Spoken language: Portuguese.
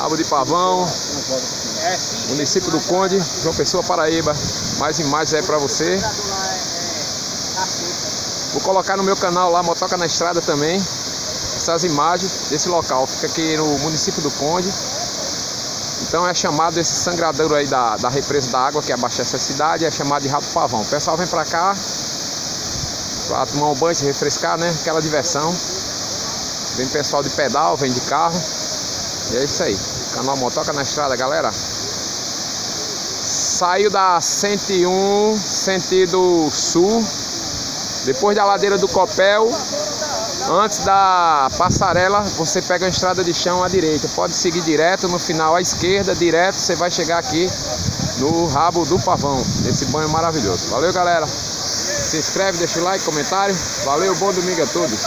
Rabo de Pavão, município do Conde, João Pessoa, Paraíba. Mais imagens aí pra você. Vou colocar no meu canal lá, Motoca na Estrada também, essas imagens desse local. Fica aqui no município do Conde. Então é chamado esse sangradouro aí da, da represa da água que abastece a cidade, é chamado de Rabo Pavão. O pessoal vem pra cá pra tomar um banho, se refrescar, né? Aquela diversão. Vem pessoal de pedal, vem de carro. E é isso aí. Canal Motoca na Estrada, galera. Saiu da 101, sentido sul. Depois da ladeira do Copel, antes da passarela, você pega a estrada de chão à direita. Pode seguir direto, no final à esquerda, direto, você vai chegar aqui no rabo do pavão. Esse banho maravilhoso. Valeu, galera. Se inscreve, deixa o like, comentário. Valeu, bom domingo a todos.